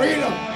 freedom.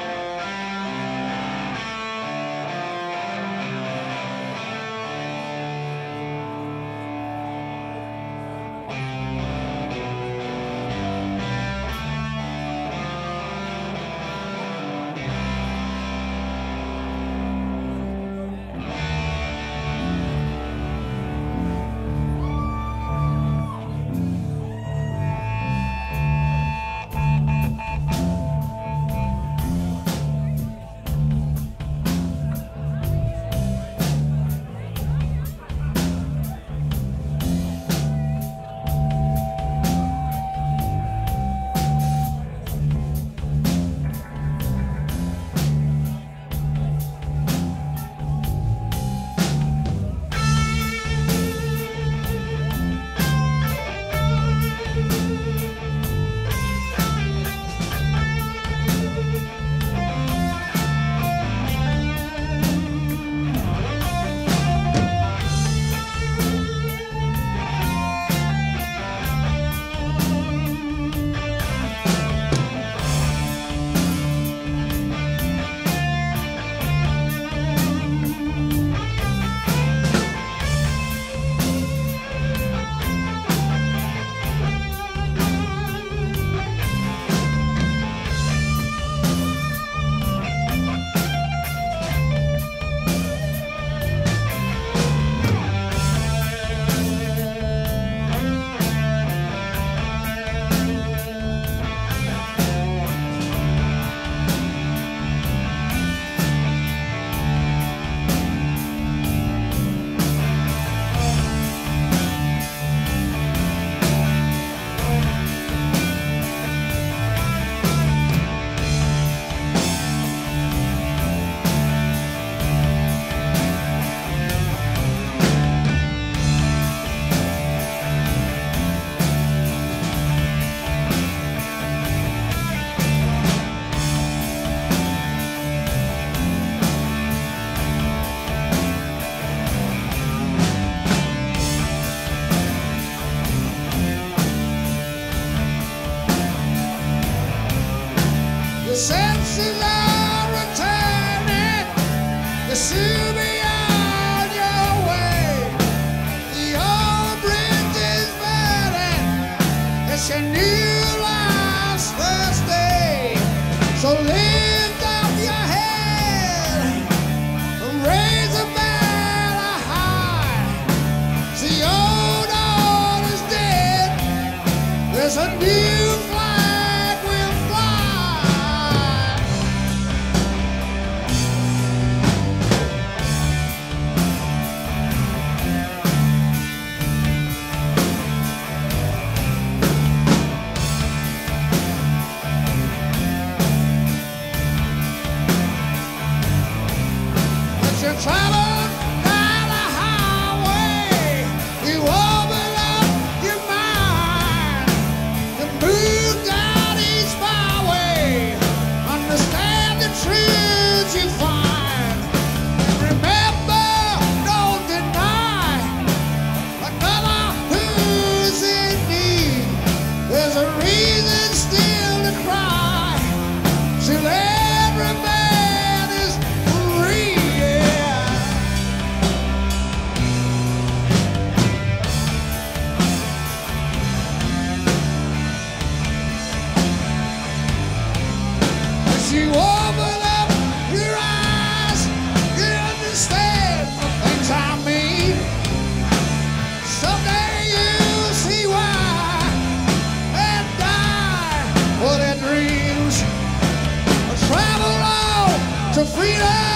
Senses are returning. Soon beyond your way. The old bridge is burning. It's your new life's first day. So lift up your head and raise a banner high. Old dead. There's a new you open up your eyes, you understand the things I mean. Someday you'll see why die for their dreams. Travel to freedom.